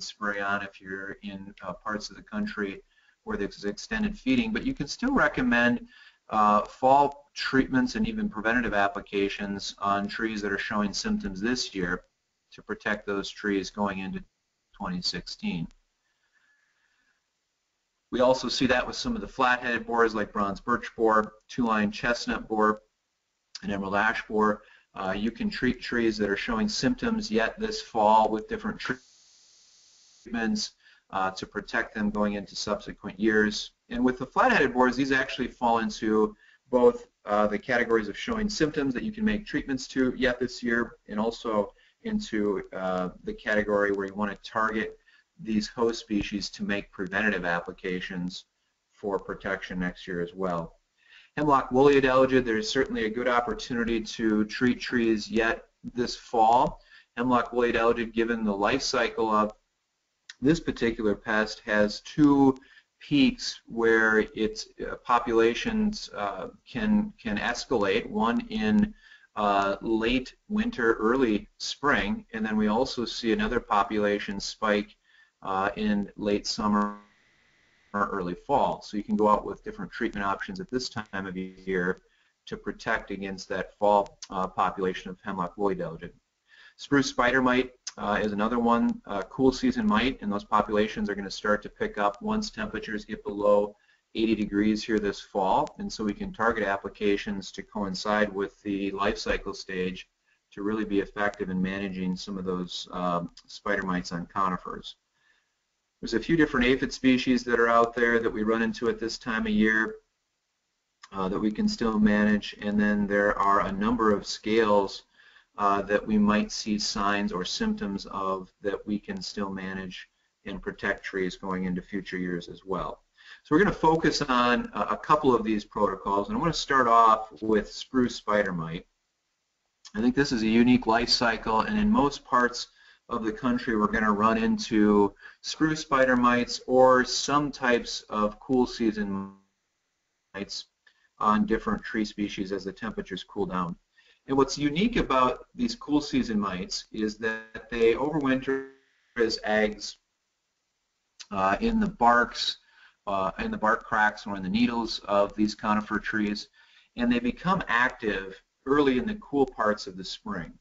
spray on if you're in uh, parts of the country where there's extended feeding, but you can still recommend uh, fall treatments and even preventative applications on trees that are showing symptoms this year to protect those trees going into 2016. We also see that with some of the flat-headed borers like bronze birch borer, two-line chestnut borer, and emerald ash borer. Uh, you can treat trees that are showing symptoms yet this fall with different treatments uh, to protect them going into subsequent years. And with the flat-headed borers, these actually fall into both uh, the categories of showing symptoms that you can make treatments to yet this year and also into uh, the category where you want to target these host species to make preventative applications for protection next year as well. Hemlock woolly adelgid, there's certainly a good opportunity to treat trees yet this fall. Hemlock woolly adelgid, given the life cycle of this particular pest, has two peaks where its uh, populations uh, can can escalate. One in uh, late winter, early spring, and then we also see another population spike uh, in late summer or early fall. So you can go out with different treatment options at this time of year to protect against that fall uh, population of hemlock woolly adelgid. Spruce spider mite uh, is another one, uh, cool season mite, and those populations are going to start to pick up once temperatures get below 80 degrees here this fall, and so we can target applications to coincide with the life cycle stage to really be effective in managing some of those um, spider mites on conifers. There's a few different aphid species that are out there that we run into at this time of year uh, that we can still manage, and then there are a number of scales uh, that we might see signs or symptoms of that we can still manage and protect trees going into future years as well. So we're going to focus on a couple of these protocols, and I want to start off with spruce spider mite. I think this is a unique life cycle, and in most parts of the country we're going to run into spruce spider mites or some types of cool season mites on different tree species as the temperatures cool down. And what's unique about these cool season mites is that they overwinter as eggs uh, in the barks uh, in the bark cracks or in the needles of these conifer trees, and they become active early in the cool parts of the spring.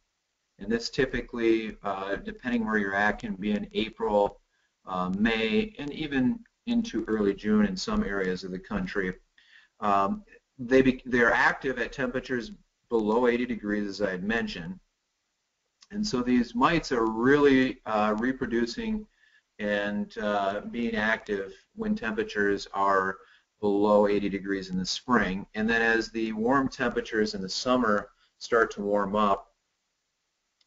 And this typically, uh, depending where you're at, can be in April, uh, May, and even into early June in some areas of the country. Um, they be, they're active at temperatures below 80 degrees, as I had mentioned. And so these mites are really uh, reproducing and uh, being active when temperatures are below 80 degrees in the spring. And then as the warm temperatures in the summer start to warm up,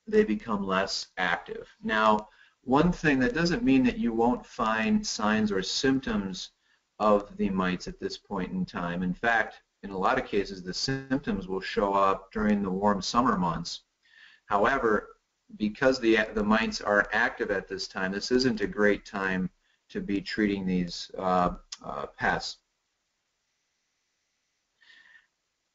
they become less active. Now, one thing that doesn't mean that you won't find signs or symptoms of the mites at this point in time. In fact, in a lot of cases, the symptoms will show up during the warm summer months. However, because the, the mites are active at this time, this isn't a great time to be treating these uh, uh, pests.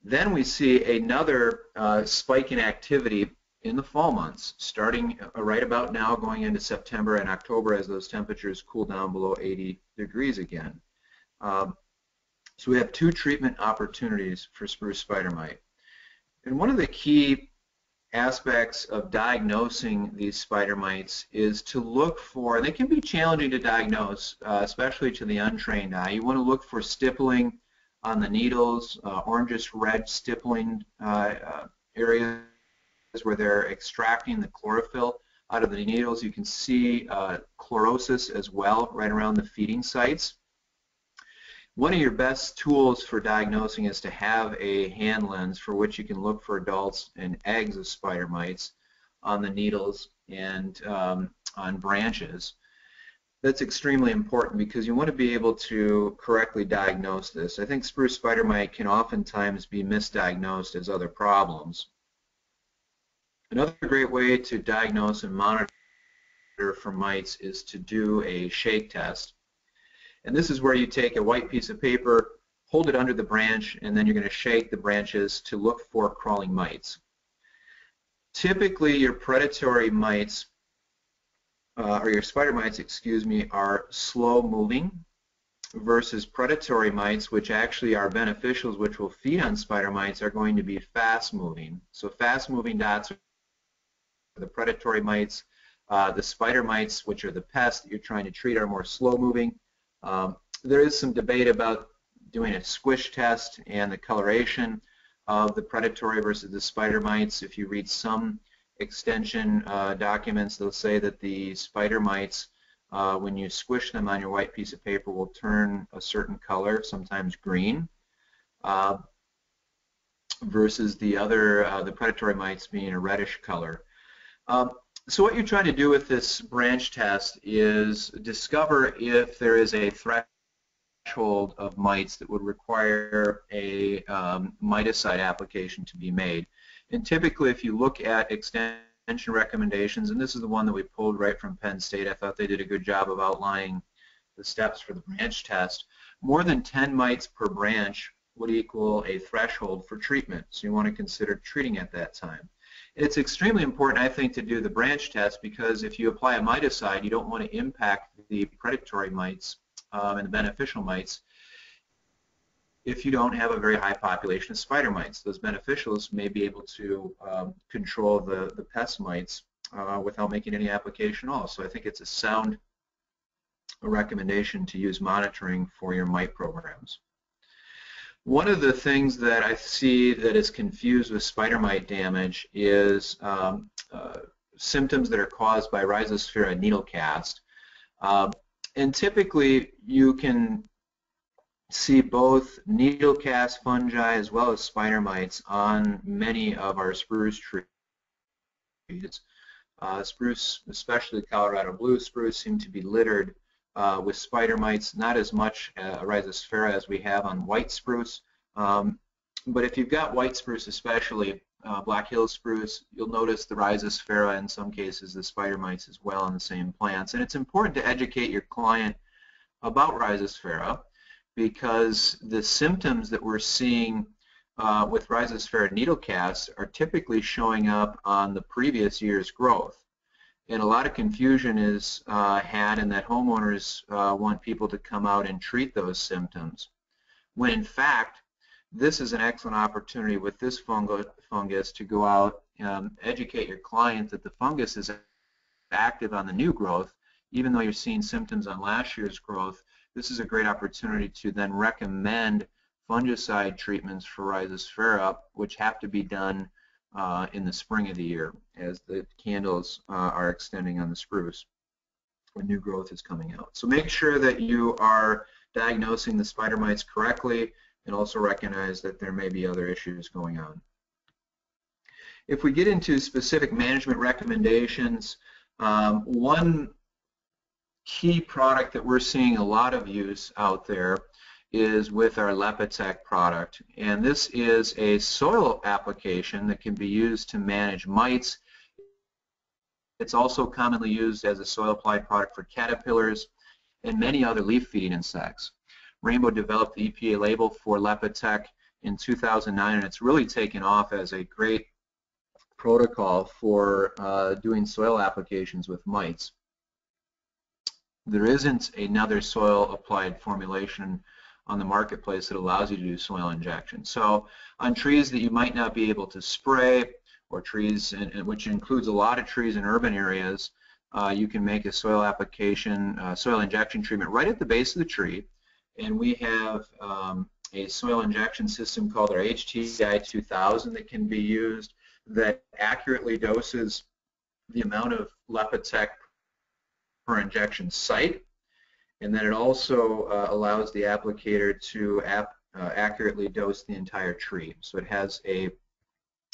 Then we see another uh, spike in activity in the fall months, starting uh, right about now going into September and October as those temperatures cool down below 80 degrees again. Um, so we have two treatment opportunities for spruce spider mite. And one of the key aspects of diagnosing these spider mites is to look for, and they can be challenging to diagnose, uh, especially to the untrained eye. You want to look for stippling on the needles, uh, orangish red stippling uh, uh, areas where they're extracting the chlorophyll out of the needles. You can see uh, chlorosis as well right around the feeding sites. One of your best tools for diagnosing is to have a hand lens for which you can look for adults and eggs of spider mites on the needles and um, on branches. That's extremely important because you want to be able to correctly diagnose this. I think spruce spider mite can oftentimes be misdiagnosed as other problems. Another great way to diagnose and monitor for mites is to do a shake test. And this is where you take a white piece of paper, hold it under the branch, and then you're going to shake the branches to look for crawling mites. Typically, your predatory mites uh, or your spider mites, excuse me, are slow moving versus predatory mites, which actually are beneficials, which will feed on spider mites, are going to be fast moving. So fast moving dots are the predatory mites. Uh, the spider mites, which are the pests that you're trying to treat, are more slow moving. Um, there is some debate about doing a squish test and the coloration of the predatory versus the spider mites. If you read some extension uh, documents, they'll say that the spider mites, uh, when you squish them on your white piece of paper, will turn a certain color, sometimes green, uh, versus the other, uh, the predatory mites being a reddish color. So what you're trying to do with this branch test is discover if there is a threshold of mites that would require a um, miticide application to be made. And typically if you look at extension recommendations, and this is the one that we pulled right from Penn State, I thought they did a good job of outlining the steps for the branch test. More than 10 mites per branch would equal a threshold for treatment, so you want to consider treating at that time. It's extremely important, I think, to do the branch test because if you apply a miticide, you don't want to impact the predatory mites um, and the beneficial mites if you don't have a very high population of spider mites. Those beneficials may be able to um, control the, the pest mites uh, without making any application at all. So I think it's a sound recommendation to use monitoring for your mite programs. One of the things that I see that is confused with spider mite damage is um, uh, symptoms that are caused by Rhizosphaera needlecast. Uh, and typically you can see both needle cast fungi as well as spider mites on many of our spruce trees. Uh, spruce, especially Colorado blue spruce, seem to be littered uh, with spider mites, not as much uh, rhizosphaera as we have on white spruce. Um, but if you've got white spruce especially, uh, Black Hills spruce, you'll notice the rhizosphaera, in some cases the spider mites as well on the same plants. And it's important to educate your client about rhizosphaera because the symptoms that we're seeing uh, with rhizosphaera needlecast are typically showing up on the previous year's growth and a lot of confusion is uh, had in that homeowners uh, want people to come out and treat those symptoms. When in fact, this is an excellent opportunity with this fungus to go out and um, educate your client that the fungus is active on the new growth, even though you're seeing symptoms on last year's growth. This is a great opportunity to then recommend fungicide treatments for rhizosphaera, which have to be done uh, in the spring of the year as the candles uh, are extending on the spruce when new growth is coming out. So make sure that you are diagnosing the spider mites correctly and also recognize that there may be other issues going on. If we get into specific management recommendations, um, one key product that we're seeing a lot of use out there is with our Lepitect product. And this is a soil application that can be used to manage mites. It's also commonly used as a soil applied product for caterpillars and many other leaf feeding insects. Rainbow developed the EPA label for Lepitect in 2009 and it's really taken off as a great protocol for uh, doing soil applications with mites. There isn't another soil applied formulation on the marketplace that allows you to do soil injection. So on trees that you might not be able to spray, or trees, which includes a lot of trees in urban areas, uh, you can make a soil application, uh, soil injection treatment right at the base of the tree. And we have um, a soil injection system called our HTI 2000 that can be used that accurately doses the amount of Lepitect per injection site and then it also uh, allows the applicator to uh, accurately dose the entire tree. So it has a,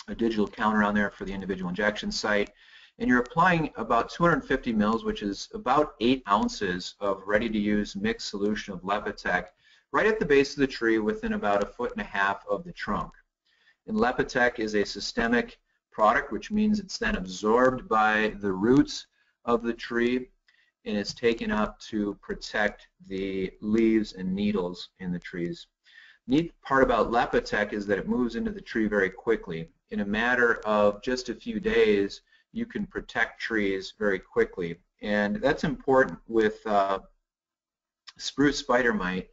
a digital counter on there for the individual injection site. And you're applying about 250 mils, which is about 8 ounces of ready-to-use mixed solution of Lepitect right at the base of the tree within about a foot and a half of the trunk. And Lepitect is a systemic product, which means it's then absorbed by the roots of the tree and it's taken up to protect the leaves and needles in the trees. Neat part about Lepitect is that it moves into the tree very quickly. In a matter of just a few days, you can protect trees very quickly. And that's important with uh, spruce spider mite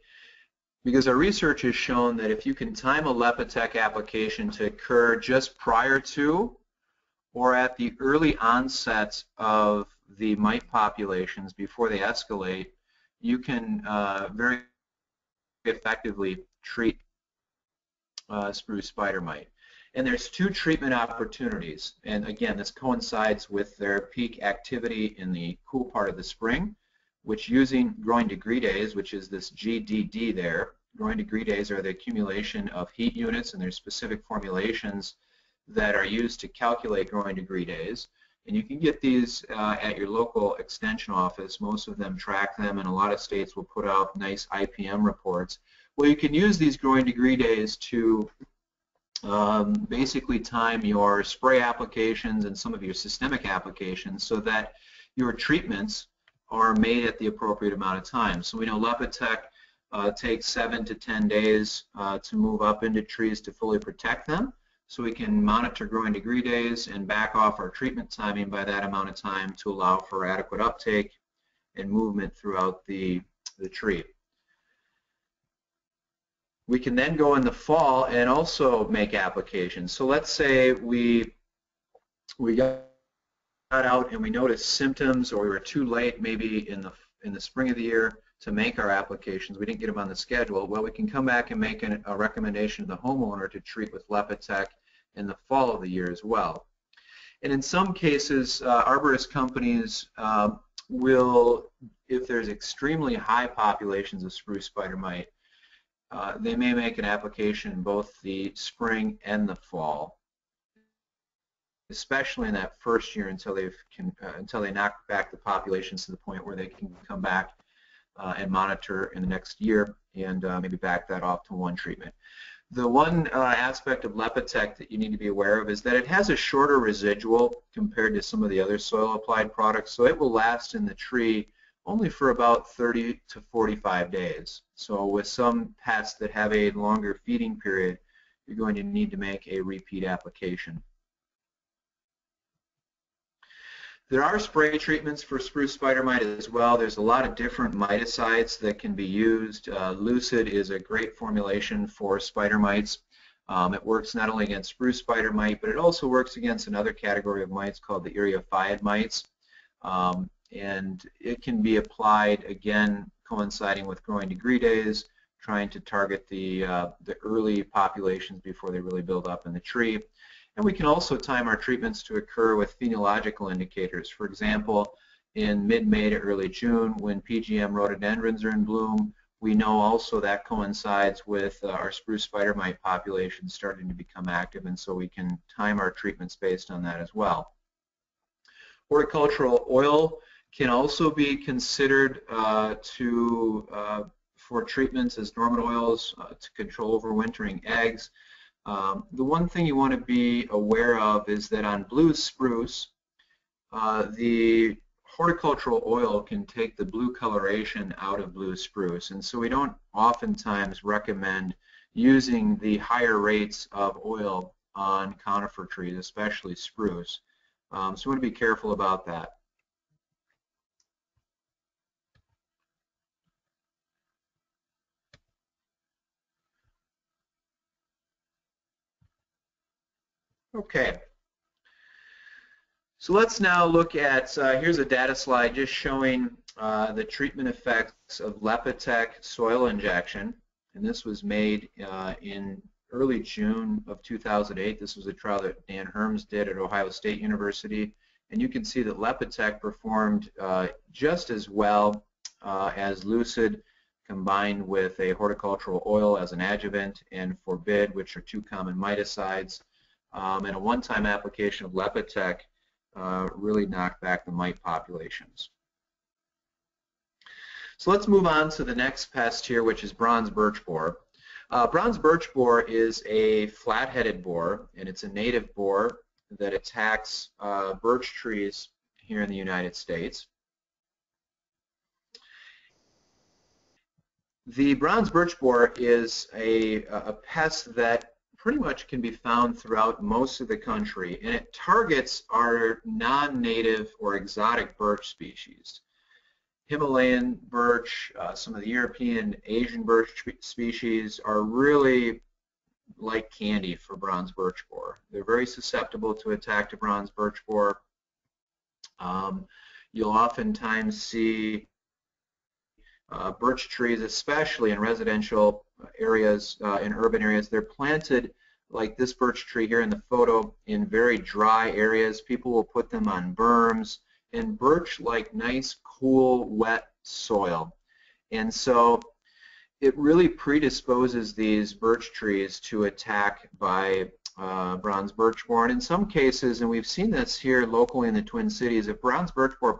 because our research has shown that if you can time a Lepitect application to occur just prior to or at the early onset of the mite populations before they escalate, you can uh, very effectively treat uh, spruce spider mite. And there's two treatment opportunities. And again, this coincides with their peak activity in the cool part of the spring, which using growing degree days, which is this GDD there, growing degree days are the accumulation of heat units and there's specific formulations that are used to calculate growing degree days. And you can get these uh, at your local extension office. Most of them track them, and a lot of states will put out nice IPM reports. Well, you can use these growing degree days to um, basically time your spray applications and some of your systemic applications so that your treatments are made at the appropriate amount of time. So we know Lepitect uh, takes 7 to 10 days uh, to move up into trees to fully protect them. So we can monitor growing degree days and back off our treatment timing by that amount of time to allow for adequate uptake and movement throughout the, the tree. We can then go in the fall and also make applications. So let's say we we got out and we noticed symptoms or we were too late maybe in the in the spring of the year to make our applications. We didn't get them on the schedule. Well, we can come back and make an, a recommendation to the homeowner to treat with Lepitect in the fall of the year as well. And in some cases, uh, arborist companies uh, will, if there's extremely high populations of spruce spider mite, uh, they may make an application in both the spring and the fall, especially in that first year until they can uh, until they knock back the populations to the point where they can come back uh, and monitor in the next year and uh, maybe back that off to one treatment. The one uh, aspect of Lepitect that you need to be aware of is that it has a shorter residual compared to some of the other soil applied products, so it will last in the tree only for about 30 to 45 days. So with some pests that have a longer feeding period, you're going to need to make a repeat application. There are spray treatments for spruce spider mite as well. There's a lot of different miticides that can be used. Uh, Lucid is a great formulation for spider mites. Um, it works not only against spruce spider mite, but it also works against another category of mites called the eriophyid mites. Um, and it can be applied again coinciding with growing degree days, trying to target the, uh, the early populations before they really build up in the tree. And we can also time our treatments to occur with phenological indicators. For example, in mid-May to early June, when PJM rhododendrons are in bloom, we know also that coincides with uh, our spruce spider mite population starting to become active, and so we can time our treatments based on that as well. Horticultural oil can also be considered uh, to uh, for treatments as dormant oils uh, to control overwintering eggs. Um, the one thing you want to be aware of is that on blue spruce, uh, the horticultural oil can take the blue coloration out of blue spruce, and so we don't oftentimes recommend using the higher rates of oil on conifer trees, especially spruce. Um, so we want to be careful about that. Okay. So let's now look at, uh, here's a data slide just showing uh, the treatment effects of Lepitect soil injection. And this was made uh, in early June of 2008. This was a trial that Dan Herms did at Ohio State University. And you can see that Lepitect performed uh, just as well uh, as Lucid combined with a horticultural oil as an adjuvant and Forbid, which are two common miticides um, and a one-time application of Lepitect uh, really knocked back the mite populations. So let's move on to the next pest here, which is bronze birch borer. Uh, bronze birch borer is a flat-headed borer, and it's a native borer that attacks uh, birch trees here in the United States. The bronze birch borer is a, a pest that pretty much can be found throughout most of the country, and it targets our non-native or exotic birch species. Himalayan birch, uh, some of the European, Asian birch species are really like candy for bronze birch borer. They're very susceptible to attack to bronze birch borer. Um, you'll oftentimes see uh, birch trees, especially in residential areas, uh, in urban areas, they're planted like this birch tree here in the photo in very dry areas. People will put them on berms, and birch like nice, cool, wet soil. And so it really predisposes these birch trees to attack by uh, bronze birch borer. In some cases, and we've seen this here locally in the Twin Cities, if bronze birch borer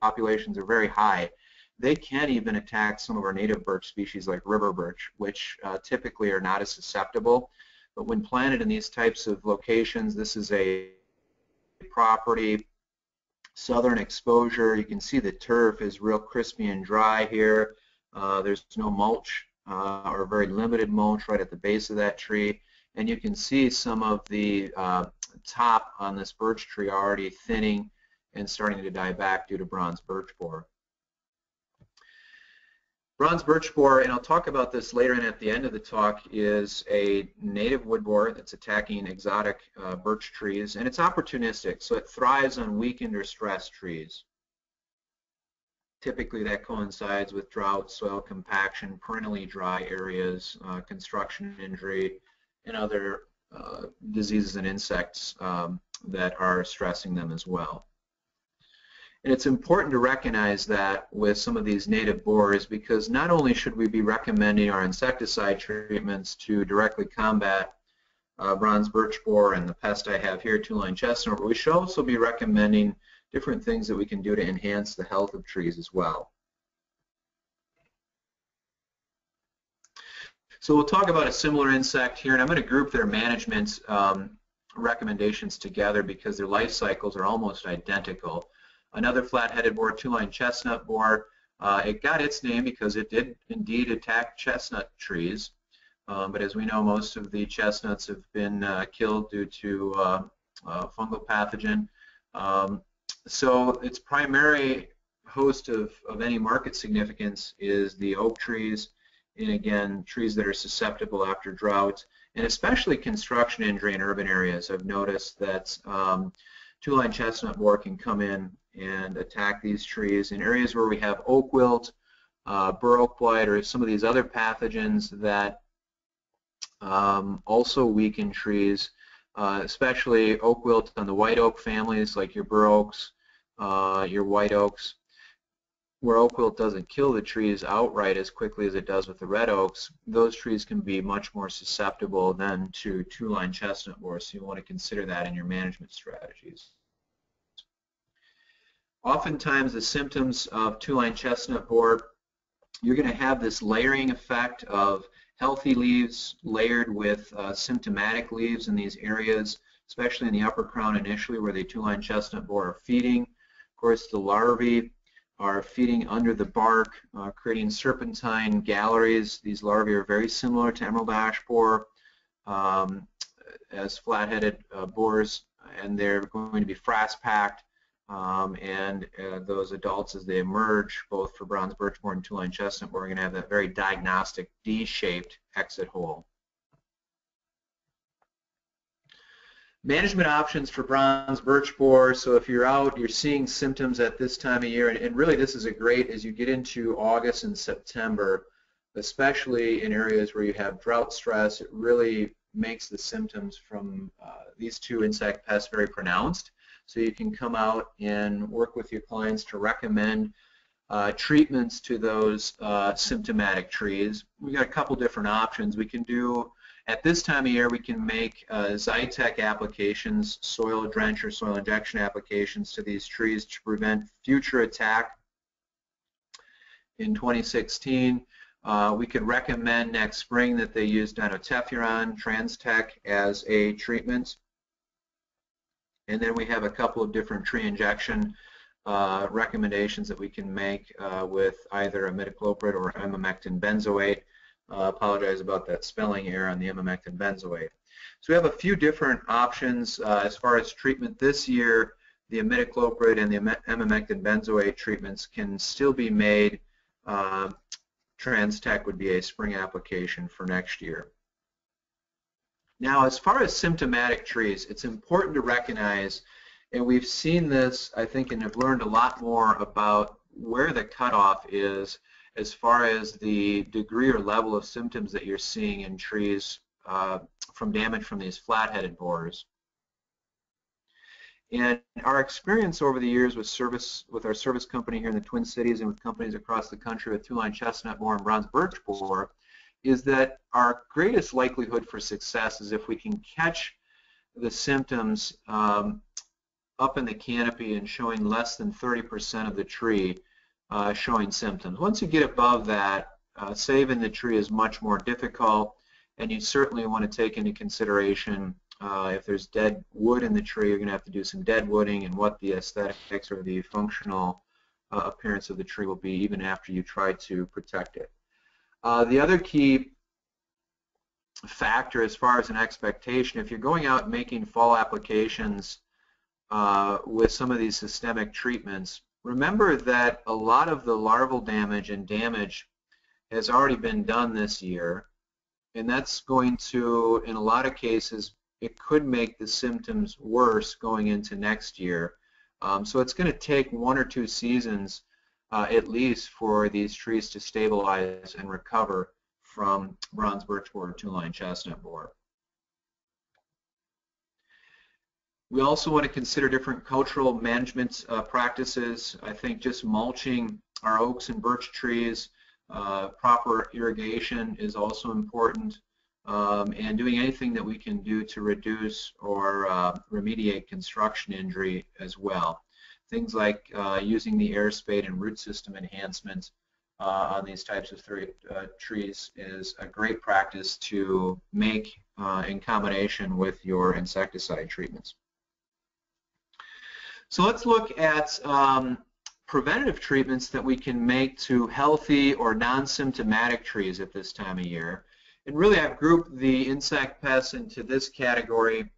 populations are very high, they can even attack some of our native birch species like river birch, which uh, typically are not as susceptible. But when planted in these types of locations, this is a property, southern exposure. You can see the turf is real crispy and dry here. Uh, there's no mulch uh, or very limited mulch right at the base of that tree. And you can see some of the uh, top on this birch tree already thinning and starting to die back due to bronze birch borer. Bronze birch borer, and I'll talk about this later and at the end of the talk, is a native wood borer that's attacking exotic uh, birch trees, and it's opportunistic, so it thrives on weakened or stressed trees. Typically that coincides with drought, soil compaction, perennially dry areas, uh, construction injury, and other uh, diseases and insects um, that are stressing them as well. And it's important to recognize that with some of these native borers because not only should we be recommending our insecticide treatments to directly combat uh, bronze birch borer and the pest I have here, two-line chestnut, but we should also be recommending different things that we can do to enhance the health of trees as well. So we'll talk about a similar insect here, and I'm going to group their management um, recommendations together because their life cycles are almost identical another flat-headed borer, two-line chestnut borer. Uh, it got its name because it did indeed attack chestnut trees, um, but as we know, most of the chestnuts have been uh, killed due to uh, uh fungal pathogen. Um, so its primary host of, of any market significance is the oak trees, and again, trees that are susceptible after drought, and especially construction injury in urban areas. I've noticed that um, two-line chestnut borer can come in and attack these trees. In areas where we have oak wilt, uh, oak blight, or some of these other pathogens that um, also weaken trees, uh, especially oak wilt on the white oak families like your bur oaks, uh, your white oaks, where oak wilt doesn't kill the trees outright as quickly as it does with the red oaks, those trees can be much more susceptible than to two-line chestnut borer, so you want to consider that in your management strategies. Oftentimes the symptoms of two-line chestnut borer, you're going to have this layering effect of healthy leaves layered with uh, symptomatic leaves in these areas, especially in the upper crown initially where the two-line chestnut borer are feeding. Of course, the larvae are feeding under the bark, uh, creating serpentine galleries. These larvae are very similar to emerald ash borer um, as flat-headed uh, borers, and they're going to be frass-packed um, and uh, those adults, as they emerge, both for bronze birch borer and two-line chestnut, we're going to have that very diagnostic D-shaped exit hole. Management options for bronze birch borer. So if you're out, you're seeing symptoms at this time of year, and, and really this is a great as you get into August and September, especially in areas where you have drought stress, it really makes the symptoms from uh, these two insect pests very pronounced. So you can come out and work with your clients to recommend uh, treatments to those uh, symptomatic trees. We've got a couple different options. We can do, at this time of year, we can make uh, Xytect applications, soil drench or soil injection applications to these trees to prevent future attack. In 2016, uh, we could recommend next spring that they use dinotefuran, Transtect as a treatment. And then we have a couple of different tree injection uh, recommendations that we can make uh, with either imidacloprid or emamectin benzoate. Uh, apologize about that spelling error on the emamectin benzoate. So we have a few different options uh, as far as treatment this year. The imidacloprid and the emamectin benzoate treatments can still be made. Uh, Transtect would be a spring application for next year. Now, as far as symptomatic trees, it's important to recognize, and we've seen this, I think, and have learned a lot more about where the cutoff is as far as the degree or level of symptoms that you're seeing in trees uh, from damage from these flat-headed borers. And our experience over the years with service with our service company here in the Twin Cities and with companies across the country with two-line chestnut borer and bronze birch borer is that our greatest likelihood for success is if we can catch the symptoms um, up in the canopy and showing less than 30% of the tree uh, showing symptoms. Once you get above that, uh, saving the tree is much more difficult, and you certainly want to take into consideration uh, if there's dead wood in the tree, you're going to have to do some dead wooding and what the aesthetics or the functional uh, appearance of the tree will be even after you try to protect it. Uh, the other key factor as far as an expectation, if you're going out making fall applications uh, with some of these systemic treatments, remember that a lot of the larval damage and damage has already been done this year, and that's going to, in a lot of cases, it could make the symptoms worse going into next year. Um, so it's going to take one or two seasons uh, at least for these trees to stabilize and recover from bronze birch borer or two-line chestnut borer. We also want to consider different cultural management uh, practices. I think just mulching our oaks and birch trees, uh, proper irrigation is also important, um, and doing anything that we can do to reduce or uh, remediate construction injury as well. Things like uh, using the air spade and root system enhancement uh, on these types of uh, trees is a great practice to make in combination with your insecticide treatments. So let's look at um, preventative treatments that we can make to healthy or non-symptomatic trees at this time of year. And really I've grouped the insect pests into this category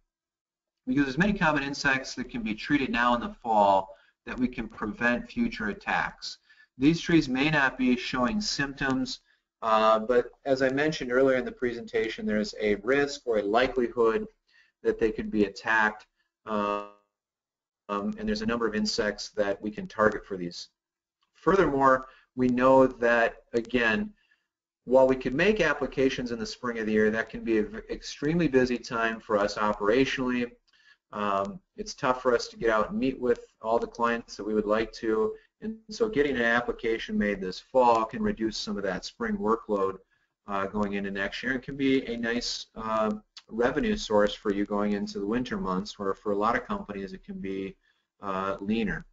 because there's many common insects that can be treated now in the fall that we can prevent future attacks. These trees may not be showing symptoms, uh, but as I mentioned earlier in the presentation, there's a risk or a likelihood that they could be attacked. Uh, um, and there's a number of insects that we can target for these. Furthermore, we know that, again, while we could make applications in the spring of the year, that can be an extremely busy time for us operationally. Um, it's tough for us to get out and meet with all the clients that we would like to, and so getting an application made this fall can reduce some of that spring workload uh, going into next year and can be a nice uh, revenue source for you going into the winter months where for a lot of companies it can be uh, leaner.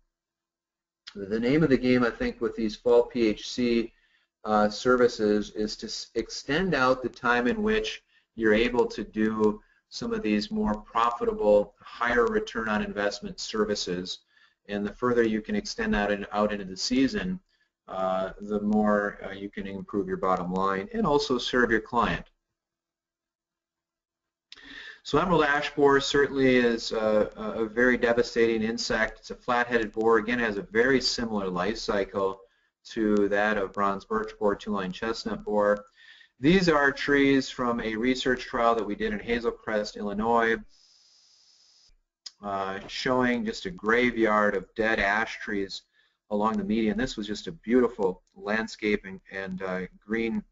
The name of the game I think with these fall PHC uh, services is to extend out the time in which you're able to do some of these more profitable, higher return on investment services. And the further you can extend that in, out into the season, uh, the more uh, you can improve your bottom line and also serve your client. So emerald ash borer certainly is a, a, very devastating insect. It's a flat-headed borer. Again, has a very similar life cycle to that of bronze birch borer, two-line chestnut borer. These are trees from a research trial that we did in Hazel Crest, Illinois, uh, showing just a graveyard of dead ash trees along the median. This was just a beautiful landscaping and uh, green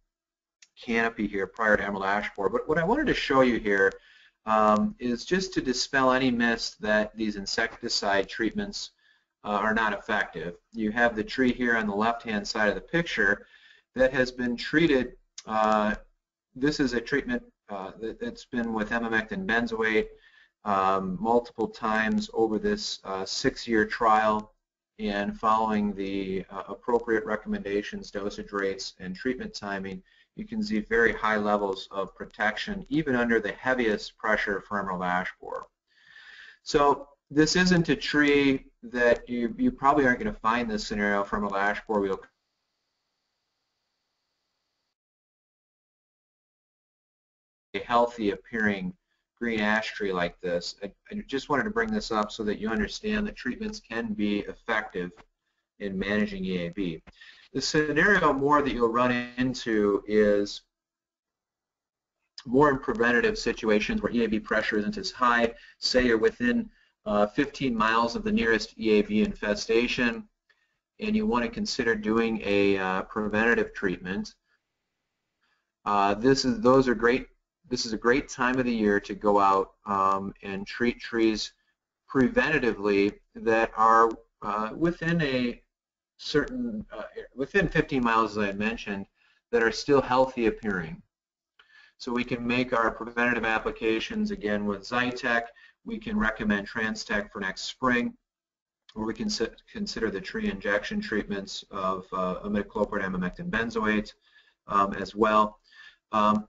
canopy here prior to emerald ash borer. But what I wanted to show you here um, is just to dispel any myths that these insecticide treatments uh, are not effective. You have the tree here on the left-hand side of the picture that has been treated. Uh, this is a treatment uh, that, has been with emamectin benzoate um, multiple times over this uh, six-year trial and following the appropriate recommendations, dosage rates, and treatment timing, you can see very high levels of protection even under the heaviest pressure for emerald ash borer. So this isn't a tree that you, you probably aren't going to find this scenario from emerald ash borer. We'll healthy appearing green ash tree like this. I, I, just wanted to bring this up so that you understand that treatments can be effective in managing EAB. The scenario more that you'll run into is more in preventative situations where EAB pressure isn't as high. Say you're within uh, 15 miles of the nearest EAB infestation and you want to consider doing a uh, preventative treatment. Uh, this is those are great. This is a great time of the year to go out um, and treat trees preventatively that are uh, within a certain uh, within 15 miles, as I mentioned, that are still healthy appearing. So we can make our preventative applications again with Xytect. We can recommend Transtect for next spring, or we can consider the tree injection treatments of uh, imidacloprid, emamectin benzoate um, as well. Um,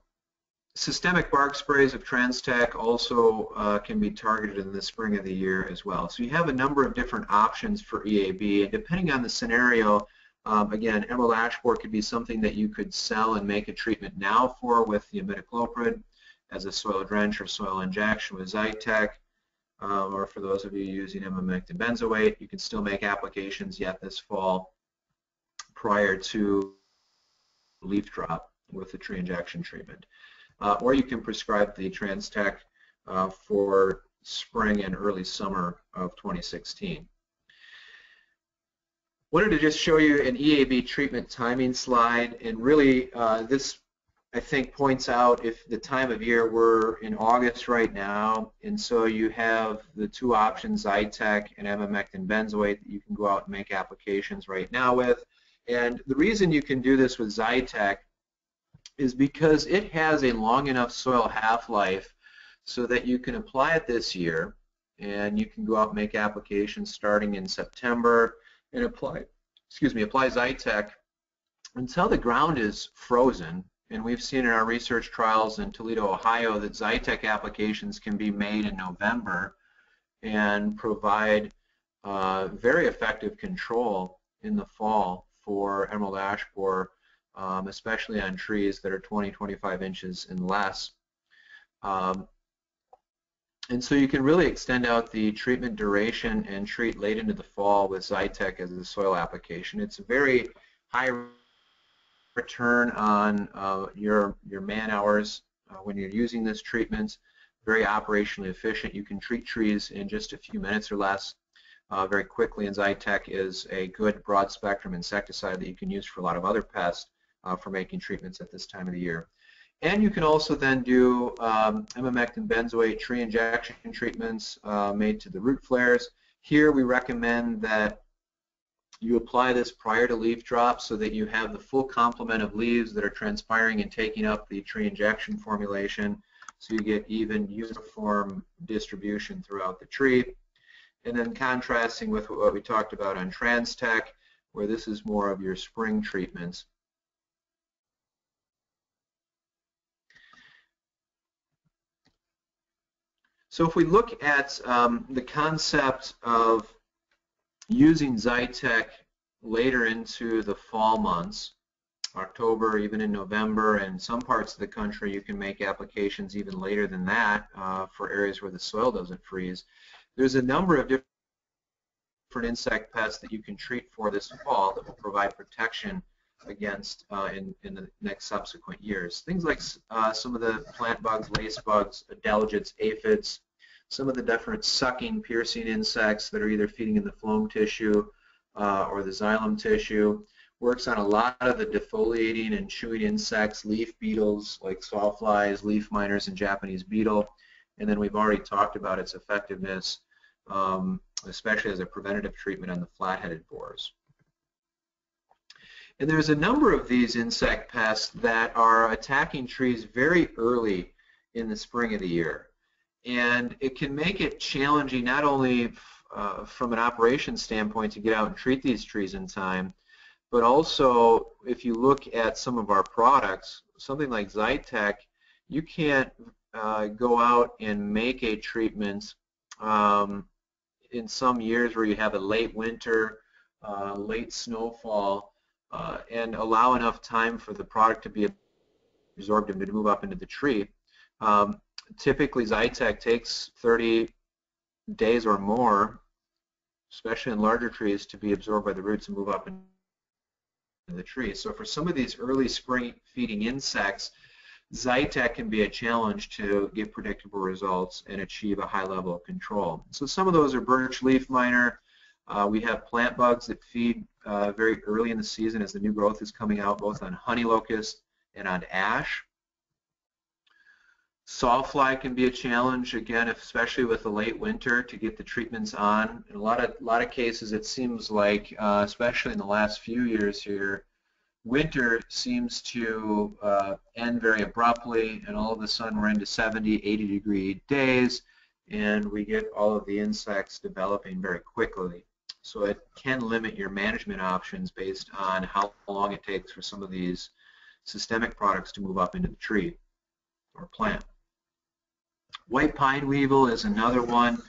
systemic bark sprays of Transtect also uh, can be targeted in the spring of the year as well. So you have a number of different options for EAB, and depending on the scenario, um, again, emerald ash borer could be something that you could sell and make a treatment now for with the imidacloprid as a soil drench or soil injection with Xytect, um, or for those of you using emamectin benzoate, you can still make applications yet this fall prior to leaf drop with the tree injection treatment. Uh, or you can prescribe the Transtect uh, for spring and early summer of 2016 wanted to just show you an EAB treatment timing slide, and really uh, this, I think, points out if the time of year we're in August right now, and so you have the two options, Xytect and emamectin benzoate, that you can go out and make applications right now with. And the reason you can do this with Xytect is because it has a long enough soil half-life so that you can apply it this year, and you can go out and make applications starting in September, and apply, excuse me, apply Xytect until the ground is frozen. And we've seen in our research trials in Toledo, Ohio, that Xytect applications can be made in November and provide uh, very effective control in the fall for emerald ash borer, um, especially on trees that are 20, 25 inches and less. Um, and so you can really extend out the treatment duration and treat late into the fall with Xytect as a soil application. It's a very high return on uh, your, your man hours uh, when you're using this treatment. Very operationally efficient. You can treat trees in just a few minutes or less uh, very quickly, and Xytect is a good broad spectrum insecticide that you can use for a lot of other pests uh, for making treatments at this time of the year. And you can also then do um, emamectin benzoate tree injection treatments uh, made to the root flares. Here we recommend that you apply this prior to leaf drop so that you have the full complement of leaves that are transpiring and taking up the tree injection formulation so you get even uniform distribution throughout the tree. And then contrasting with what we talked about on Transtect, where this is more of your spring treatments. So if we look at um, the concept of using Xytect later into the fall months, October, even in November, and some parts of the country you can make applications even later than that uh, for areas where the soil doesn't freeze. There's a number of different insect pests that you can treat for this fall that will provide protection against uh, in, in the next subsequent years. Things like uh, some of the plant bugs, lace bugs, adelgids, aphids, some of the different sucking, piercing insects that are either feeding in the phloem tissue uh, or the xylem tissue. Works on a lot of the defoliating and chewing insects, leaf beetles like sawflies, leaf miners, and Japanese beetle. And then we've already talked about its effectiveness, um, especially as a preventative treatment on the flat-headed borers. And there's a number of these insect pests that are attacking trees very early in the spring of the year. And it can make it challenging not only uh, from an operations standpoint to get out and treat these trees in time, but also if you look at some of our products, something like Xytect, you can't uh, go out and make a treatment um, in some years where you have a late winter, uh, late snowfall, uh, and allow enough time for the product to be absorbed and to move up into the tree. Um, typically, Xytect takes 30 days or more, especially in larger trees, to be absorbed by the roots and move up into the tree. So for some of these early spring feeding insects, Xytect can be a challenge to get predictable results and achieve a high level of control. So some of those are birch leaf miner. Uh, we have plant bugs that feed uh, very early in the season as the new growth is coming out, both on honey locust and on ash. Sawfly can be a challenge again, especially with the late winter, to get the treatments on. In a lot of lot of cases, it seems like, uh, especially in the last few years here, winter seems to uh, end very abruptly and all of a sudden we're into 70, 80 degree days and we get all of the insects developing very quickly. So it can limit your management options based on how long it takes for some of these systemic products to move up into the tree or plant. White pine weevil is another one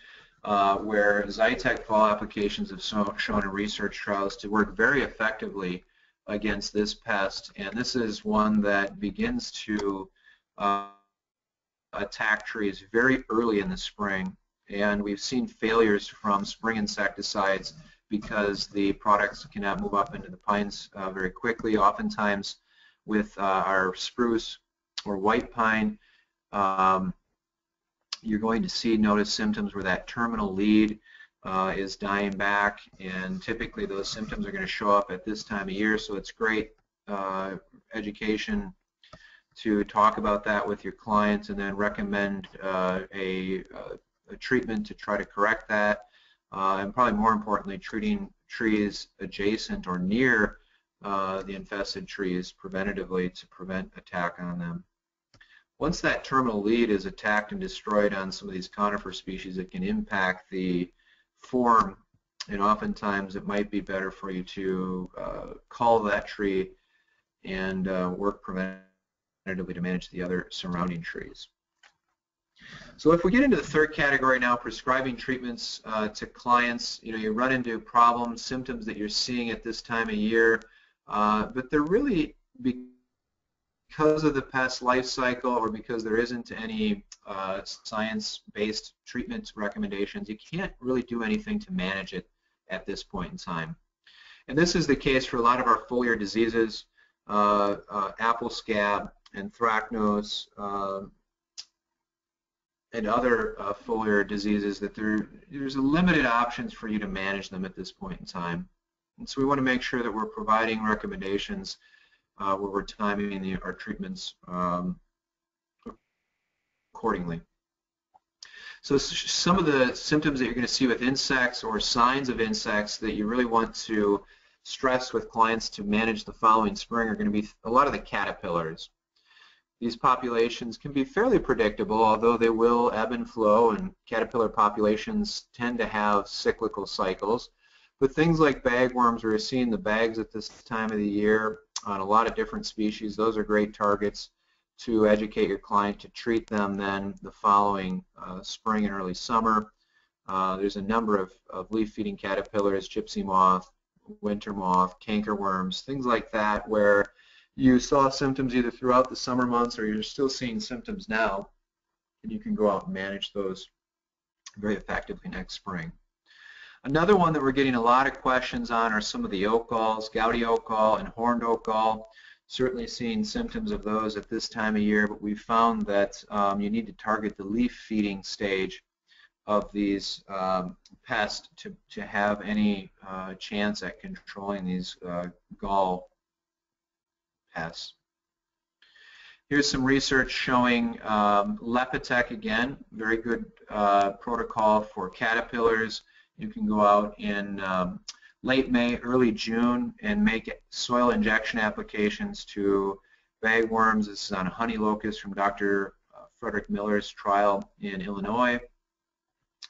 uh, where Xytect fall applications have so, shown in research trials to work very effectively against this pest, and this is one that begins to uh, attack trees very early in the spring, and we've seen failures from spring insecticides because the products cannot move up into the pines uh, very quickly. Oftentimes with uh, our spruce or white pine, um, you're going to see notice symptoms where that terminal lead uh, is dying back, and typically those symptoms are going to show up at this time of year, so it's great uh, education to talk about that with your clients and then recommend uh, a, uh, a, treatment to try to correct that, uh, and probably more importantly, treating trees adjacent or near uh, the infested trees preventatively to prevent attack on them. Once that terminal lead is attacked and destroyed on some of these conifer species, it can impact the form, and oftentimes it might be better for you to uh, cull that tree and uh, work preventatively to manage the other surrounding trees. So if we get into the third category now, prescribing treatments uh, to clients, you know, you run into problems, symptoms that you're seeing at this time of year, uh, but they're really because of the pest life cycle or because there isn't any uh, science-based treatment recommendations, you can't really do anything to manage it at this point in time. And this is the case for a lot of our foliar diseases, uh, uh, apple scab, anthracnose, um, and other uh, foliar diseases that there, there's limited options for you to manage them at this point in time. And so we want to make sure that we're providing recommendations uh, where we're timing the, our treatments um, accordingly. So some of the symptoms that you're going to see with insects or signs of insects that you really want to stress with clients to manage the following spring are going to be a lot of the caterpillars. These populations can be fairly predictable, although they will ebb and flow, and caterpillar populations tend to have cyclical cycles. But things like bagworms, we're seeing the bags at this time of the year on a lot of different species. Those are great targets to educate your client to treat them then the following uh, spring and early summer. Uh, there's a number of, of leaf-feeding caterpillars, gypsy moth, winter moth, cankerworms, things like that where you saw symptoms either throughout the summer months or you're still seeing symptoms now and you can go out and manage those very effectively next spring. Another one that we're getting a lot of questions on are some of the oak galls, gouty oak gall and horned oak gall. Certainly seeing symptoms of those at this time of year, but we've found that um, you need to target the leaf feeding stage of these um, pests to, to have any uh, chance at controlling these uh, gall pests. Here's some research showing um, Lepitect again, very good uh, protocol for caterpillars. You can go out in um, late May, early June, and make soil injection applications to bagworms. This is on a honey locust from Dr. Uh, Frederick Miller's trial in Illinois.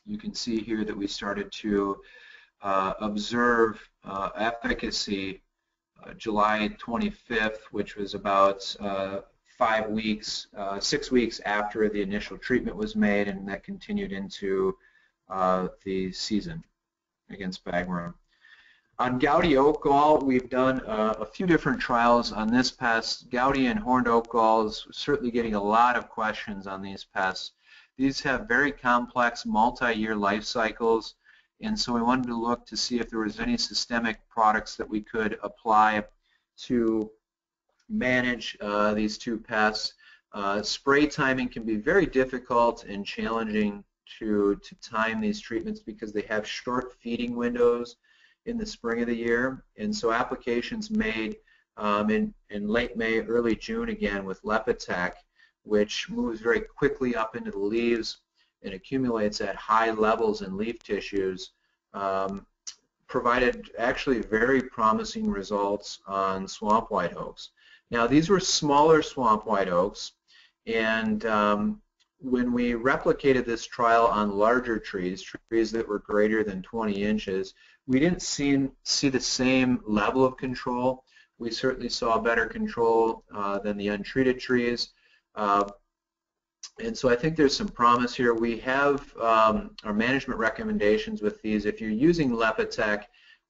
You can see here that we started to uh, observe uh, efficacy uh, July 25th, which was about uh, five weeks, uh, six weeks after the initial treatment was made, and that continued into uh, the season against bagworm. On gouty oak gall, we've done uh, a few different trials on this pest. Gouty and horned oak gall is certainly getting a lot of questions on these pests. These have very complex multi-year life cycles, and so we wanted to look to see if there was any systemic products that we could apply to manage uh, these two pests. Uh, spray timing can be very difficult and challenging to, to time these treatments because they have short feeding windows in the spring of the year. And so applications made um, in, in late May, early June again with Lepitect, which moves very quickly up into the leaves and accumulates at high levels in leaf tissues, um, provided actually very promising results on swamp white oaks. Now these were smaller swamp white oaks and um, when we replicated this trial on larger trees, trees that were greater than 20 inches, we didn't see, see the same level of control. We certainly saw better control uh, than the untreated trees. Uh, and so I think there's some promise here. We have um, our management recommendations with these. If you're using Lepitect,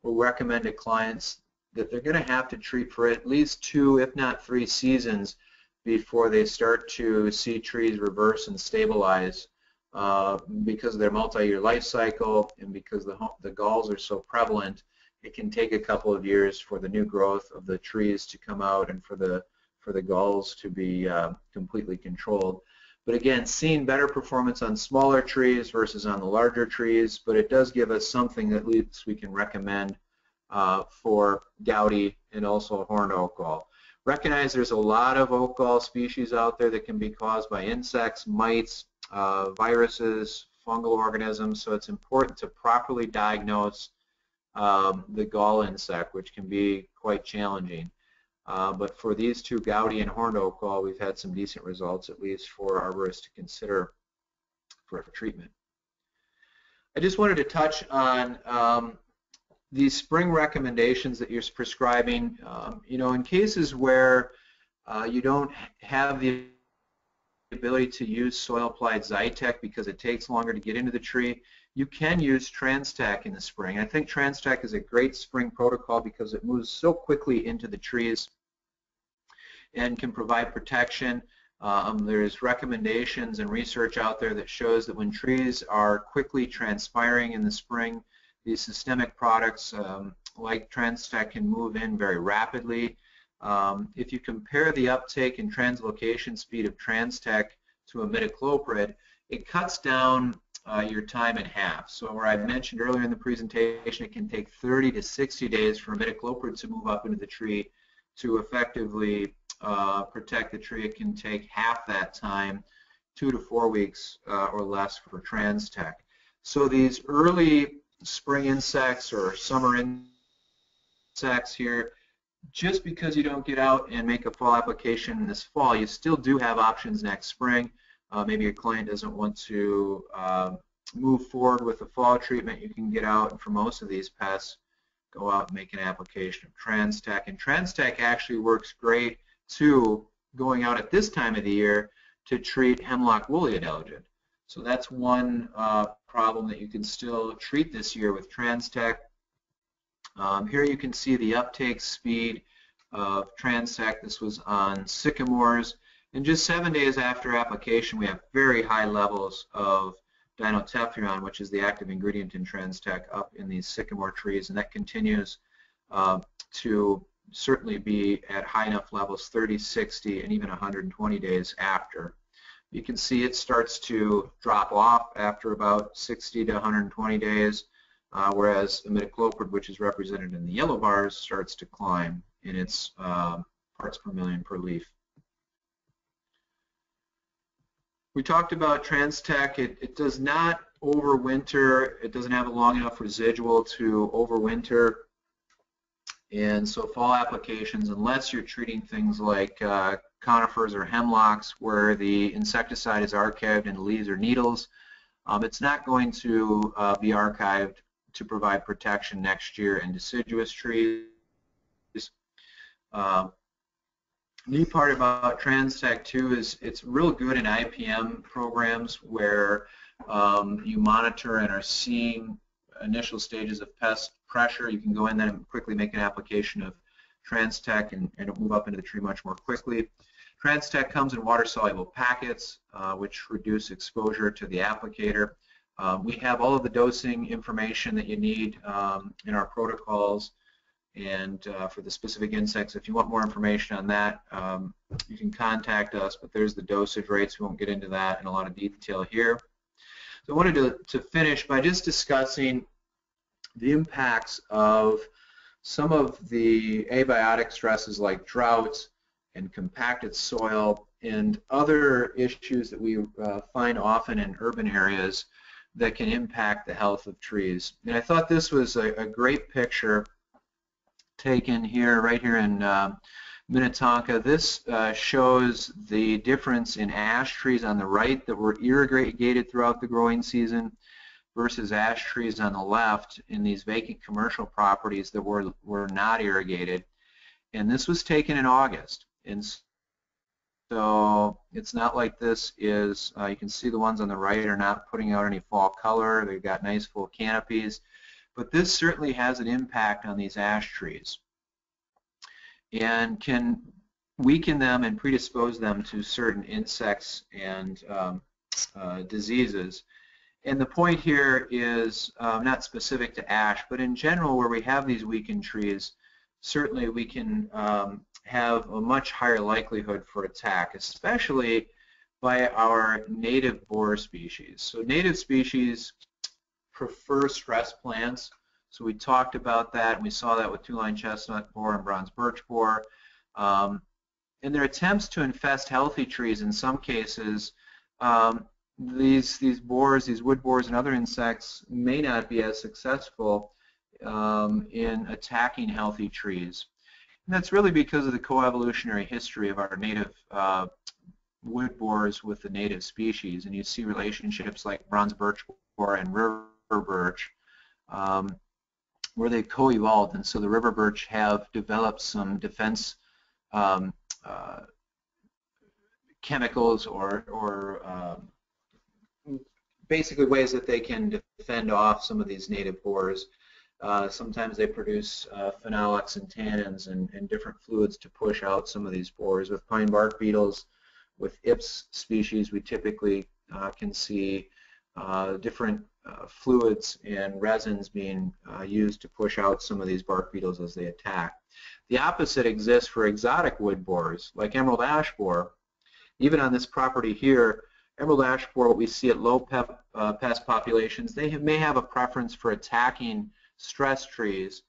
we'll recommend to clients that they're going to have to treat for at least two, if not three seasons before they start to see trees reverse and stabilize uh, because of their multi-year life cycle and because the, the galls are so prevalent, it can take a couple of years for the new growth of the trees to come out and for the for the galls to be uh, completely controlled. But again, seeing better performance on smaller trees versus on the larger trees, but it does give us something that at least we can recommend uh, for gouty and also horned oak gall. Recognize there's a lot of oak gall species out there that can be caused by insects, mites, uh, viruses, fungal organisms, so it's important to properly diagnose um, the gall insect, which can be quite challenging. Uh, but for these two, gouty and horned oak gall, we've had some decent results, at least for arborists to consider for treatment. I just wanted to touch on um, these spring recommendations that you're prescribing, um, you know, in cases where uh, you don't have the ability to use soil applied Xytect because it takes longer to get into the tree, you can use Transtect in the spring. I think Transtect is a great spring protocol because it moves so quickly into the trees and can provide protection. Um, there's recommendations and research out there that shows that when trees are quickly transpiring in the spring, these systemic products um, like Transtect can move in very rapidly. Um, if you compare the uptake and translocation speed of Transtect to imidacloprid, it cuts down uh, your time in half. So where I mentioned earlier in the presentation, it can take 30 to 60 days for imidacloprid to move up into the tree to effectively uh, protect the tree. It can take half that time, two to four weeks uh, or less for Transtect. So these early spring insects or summer insects here, just because you don't get out and make a fall application this fall, you still do have options next spring. Uh, maybe your client doesn't want to uh, move forward with the fall treatment. You can get out and for most of these pests, go out and make an application of Transtect. And Transtect actually works great too going out at this time of the year to treat hemlock woolly adelgid. So that's one uh, problem that you can still treat this year with Transtect. Um, here you can see the uptake speed of Transtect. This was on sycamores. And just seven days after application, we have very high levels of dinotefuran, which is the active ingredient in Transtect, up in these sycamore trees, and that continues uh, to certainly be at high enough levels 30, 60, and even 120 days after. You can see it starts to drop off after about 60 to 120 days, uh, whereas imidacloprid, which is represented in the yellow bars, starts to climb in its uh, parts per million per leaf. We talked about Transtect. It, it does not overwinter. It doesn't have a long enough residual to overwinter. And so fall applications, unless you're treating things like uh, conifers or hemlocks where the insecticide is archived in leaves or needles. Um, it's not going to uh, be archived to provide protection next year in deciduous trees. Uh, neat part about Transtect too is it's real good in IPM programs where um, you monitor and are seeing initial stages of pest pressure, you can go in then and quickly make an application of Transtect and, and it'll move up into the tree much more quickly. Transtect comes in water-soluble packets, uh, which reduce exposure to the applicator. Um, we have all of the dosing information that you need um, in our protocols and uh, for the specific insects. If you want more information on that, um, you can contact us, but there's the dosage rates. We won't get into that in a lot of detail here. So I wanted to, to finish by just discussing the impacts of some of the abiotic stresses like drought and compacted soil and other issues that we uh, find often in urban areas that can impact the health of trees. And I thought this was a, a great picture taken here, right here in uh, Minnetonka. This uh, shows the difference in ash trees on the right that were irrigated throughout the growing season versus ash trees on the left in these vacant commercial properties that were, were not irrigated. And this was taken in August. And so it's not like this is, uh, you can see the ones on the right are not putting out any fall color. They've got nice full canopies. But this certainly has an impact on these ash trees and can weaken them and predispose them to certain insects and um, uh, diseases. And the point here is um, not specific to ash, but in general where we have these weakened trees, certainly we can um, have a much higher likelihood for attack, especially by our native borer species. So native species prefer stress plants. So we talked about that, and we saw that with two-line chestnut borer and bronze birch borer. Um, in their attempts to infest healthy trees, in some cases, um, these these borers, these wood borers, and other insects may not be as successful um, in attacking healthy trees. And that's really because of the coevolutionary history of our native uh, wood borers with the native species. And you see relationships like bronze birch borer and river birch um, where they co-evolved. And so the river birch have developed some defense um, uh, chemicals or, or um, basically ways that they can defend off some of these native borers. Uh, sometimes they produce uh, phenolics and tannins and, and, different fluids to push out some of these borers. With pine bark beetles, with Ips species, we typically uh, can see uh, different uh, fluids and resins being used to push out some of these bark beetles as they attack. The opposite exists for exotic wood borers, like emerald ash borer. Even on this property here, emerald ash borer, what we see at low pep, pest populations, they have, may have a preference for attacking stress trees,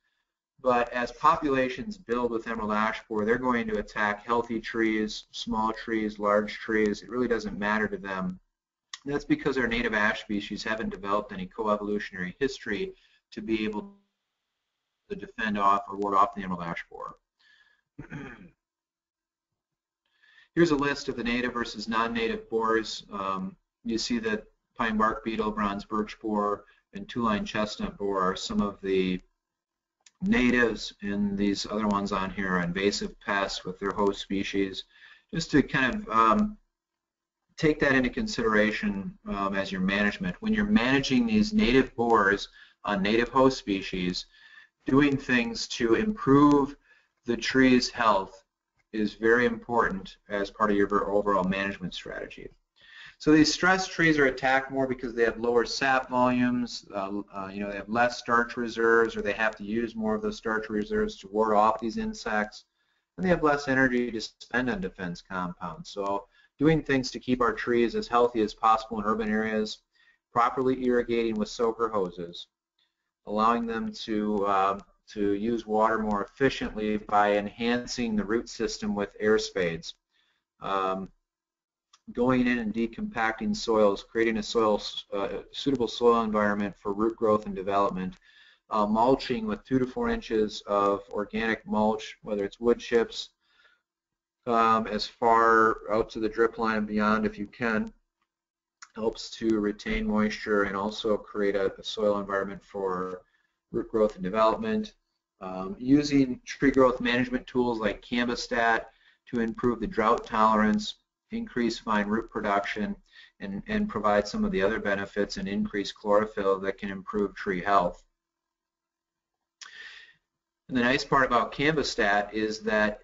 but as populations build with emerald ash borer, they're going to attack healthy trees, small trees, large trees. It really doesn't matter to them. That's because our native ash species haven't developed any coevolutionary history to be able to defend off or ward off the emerald ash borer. Here's a list of the native versus non-native borers. Um, you see that pine bark beetle, bronze birch borer, and two-line chestnut borer are some of the natives, and these other ones on here are invasive pests with their host species. Just to kind of um, take that into consideration um, as your management. When you're managing these native borers on native host species, doing things to improve the tree's health is very important as part of your overall management strategy. So these stress trees are attacked more because they have lower sap volumes, uh, uh, you know, they have less starch reserves or they have to use more of those starch reserves to ward off these insects, and they have less energy to spend on defense compounds. So doing things to keep our trees as healthy as possible in urban areas, properly irrigating with soaker hoses, allowing them to, uh, to use water more efficiently by enhancing the root system with air spades. Um, going in and decompacting soils, creating a soil uh, suitable soil environment for root growth and development, uh, mulching with two to four inches of organic mulch, whether it's wood chips, um, as far out to the drip line and beyond if you can, helps to retain moisture and also create a, a soil environment for root growth and development. Um, using tree growth management tools like Cambistat to improve the drought tolerance increase fine root production, and, and provide some of the other benefits and increase chlorophyll that can improve tree health. And the nice part about Cambistat is that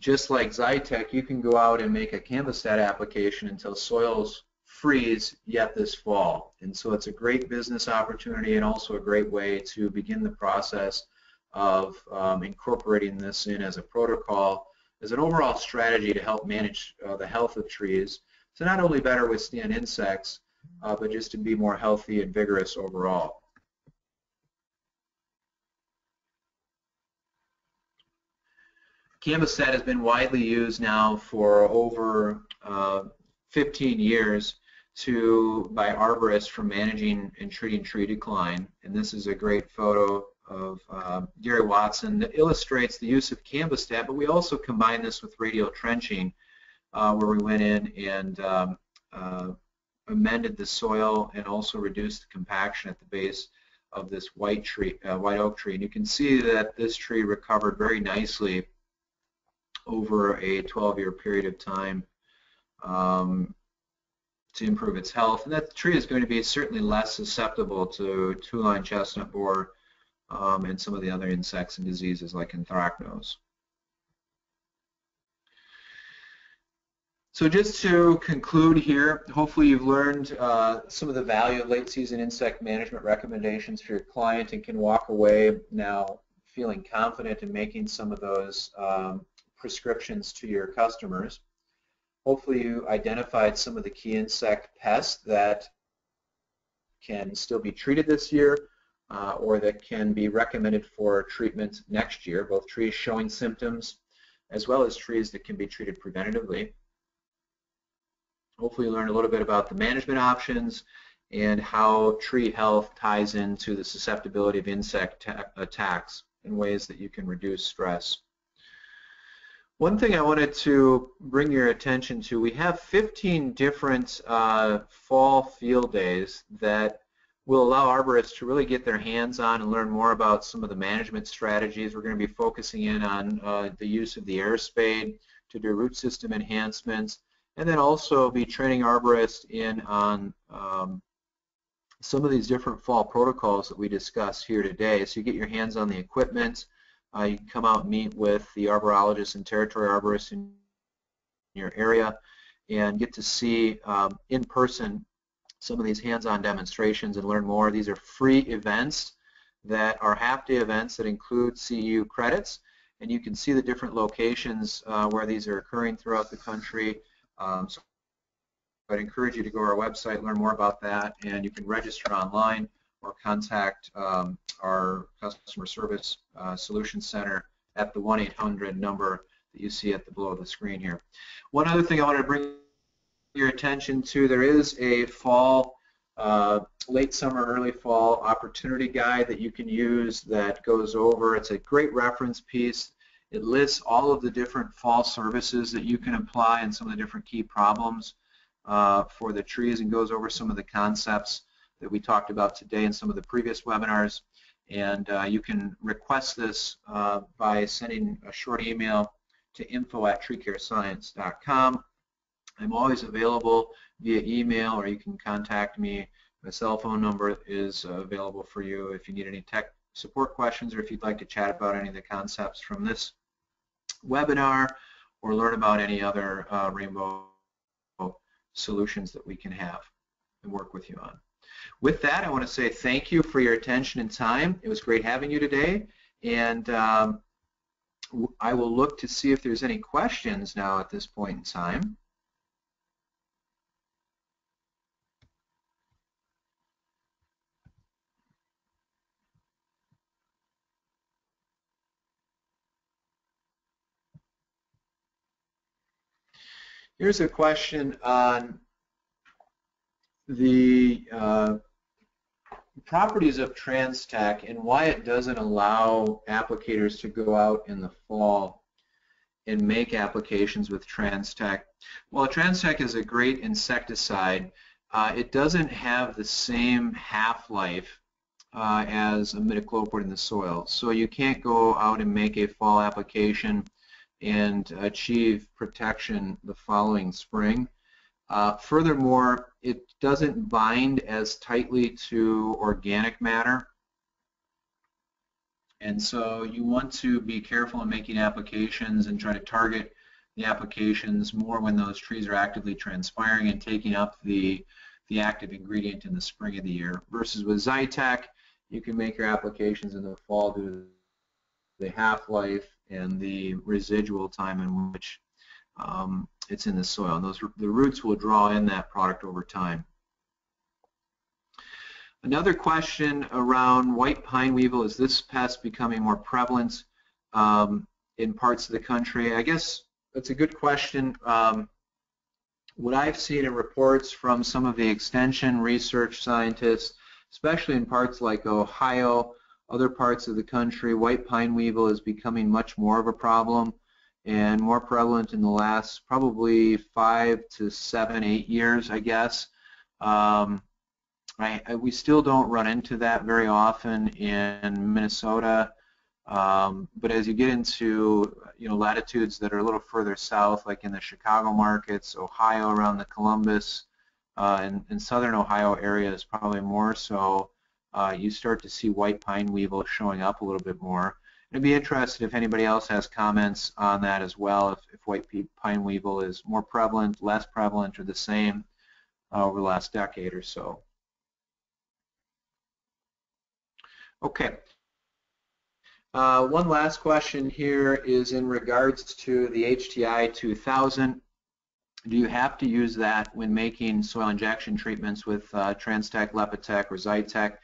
just like Xytect, you can go out and make a Cambistat application until soils freeze yet this fall. And so it's a great business opportunity and also a great way to begin the process of um, incorporating this in as a protocol as an overall strategy to help manage uh, the health of trees to not only better withstand insects, uh, but just to be more healthy and vigorous overall. Cambistat has been widely used now for over uh, 15 years to by arborists for managing and treating tree decline. And this is a great photo of uh, Gary Watson that illustrates the use of Cambistat, but we also combine this with radial trenching uh, where we went in and um, uh, amended the soil and also reduced the compaction at the base of this white tree, uh, white oak tree. And you can see that this tree recovered very nicely over a 12-year period of time um, to improve its health. And that tree is going to be certainly less susceptible to two-line chestnut borer um, and some of the other insects and diseases like anthracnose. So just to conclude here, hopefully you've learned uh, some of the value of late season insect management recommendations for your client and can walk away now feeling confident in making some of those um, prescriptions to your customers. Hopefully you identified some of the key insect pests that can still be treated this year uh, or that can be recommended for treatment next year, both trees showing symptoms as well as trees that can be treated preventatively. Hopefully you learned a little bit about the management options and how tree health ties into the susceptibility of insect attacks in ways that you can reduce stress. One thing I wanted to bring your attention to, we have 15 different uh, fall field days that will allow arborists to really get their hands on and learn more about some of the management strategies. We're going to be focusing in on uh, the use of the air spade to do root system enhancements, and then also be training arborists in on um, some of these different fall protocols that we discussed here today. So you get your hands on the equipment, uh, you come out and meet with the arborologists and territory arborists in your area and get to see um, in person some of these hands-on demonstrations and learn more. These are free events that are half-day events that include CU credits and you can see the different locations uh, where these are occurring throughout the country. Um, so I'd encourage you to go to our website, learn more about that, and you can register online or contact um, our customer service uh, solution center at the 1-800 number that you see at the below of the screen here. One other thing I wanted to bring your attention to, there is a fall, uh, late summer, early fall opportunity guide that you can use that goes over. It's a great reference piece. It lists all of the different fall services that you can apply and some of the different key problems uh, for the trees and goes over some of the concepts that we talked about today in some of the previous webinars. And uh, you can request this uh, by sending a short email to info at treecarescience.com. I'm always available via email or you can contact me. My cell phone number is available for you if you need any tech support questions or if you'd like to chat about any of the concepts from this webinar or learn about any other uh, Rainbow solutions that we can have and work with you on. With that, I want to say thank you for your attention and time. It was great having you today, and um, I will look to see if there's any questions now at this point in time. Here's a question on the uh, properties of Transtect and why it doesn't allow applicators to go out in the fall and make applications with Transtect. Well, Transtect is a great insecticide. Uh, it doesn't have the same half-life uh, as imidacloprid in the soil. So you can't go out and make a fall application and achieve protection the following spring. Uh, furthermore, it doesn't bind as tightly to organic matter. And so you want to be careful in making applications and try to target the applications more when those trees are actively transpiring and taking up the, the active ingredient in the spring of the year. Versus with Xytect, you can make your applications in the fall due to the half-life and the residual time in which um, it's in the soil. And those the roots will draw in that product over time. Another question around white pine weevil, is this pest becoming more prevalent um, in parts of the country? I guess that's a good question. Um, what I've seen in reports from some of the extension research scientists, especially in parts like Ohio, other parts of the country, white pine weevil is becoming much more of a problem and more prevalent in the last probably five to seven, eight years, I guess. Um, I, I, we still don't run into that very often in Minnesota, um, but as you get into you know latitudes that are a little further south, like in the Chicago markets, Ohio around the Columbus, uh, and, and southern Ohio areas probably more so, uh, you start to see white pine weevil showing up a little bit more. I'd be interested if anybody else has comments on that as well, if, if white pine weevil is more prevalent, less prevalent, or the same uh, over the last decade or so. Okay. Uh, one last question here is in regards to the HTI 2000. Do you have to use that when making soil injection treatments with uh, Transtect, Lepitect, or Xytect?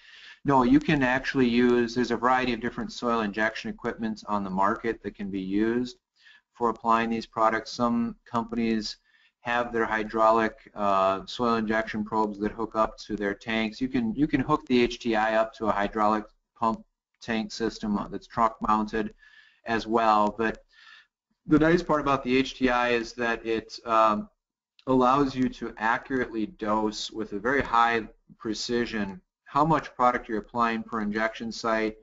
No, you can actually use, there's a variety of different soil injection equipment on the market that can be used for applying these products. Some companies have their hydraulic uh, soil injection probes that hook up to their tanks. You can, you can hook the HTI up to a hydraulic pump tank system that's truck mounted as well. But the nice part about the HTI is that it um, allows you to accurately dose with a very high precision how much product you're applying per injection site,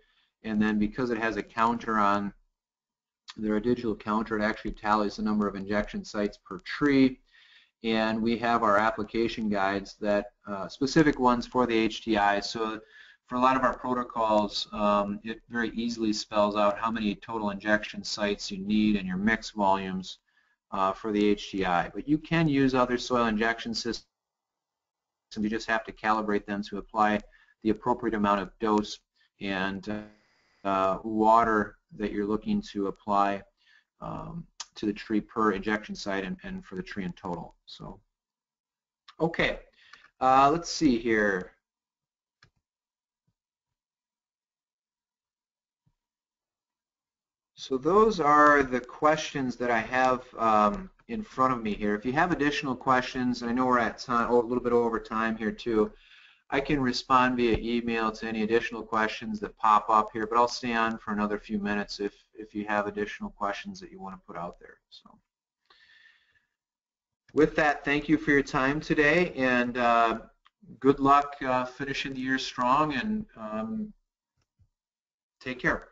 and then because it has a counter on there their digital counter, it actually tallies the number of injection sites per tree. And we have our application guides that uh, specific ones for the HTI. So for a lot of our protocols, um, it very easily spells out how many total injection sites you need and your mix volumes uh, for the HTI. But you can use other soil injection systems. You just have to calibrate them to apply the appropriate amount of dose and uh, water that you're looking to apply um, to the tree per injection site and, and, for the tree in total. So, okay, uh, let's see here. So those are the questions that I have um, in front of me here. If you have additional questions, I know we're at time, oh, a little bit over time here too. I can respond via email to any additional questions that pop up here, but I'll stay on for another few minutes if, if you have additional questions that you want to put out there. So, With that, thank you for your time today, and uh, good luck uh, finishing the year strong, and um, take care.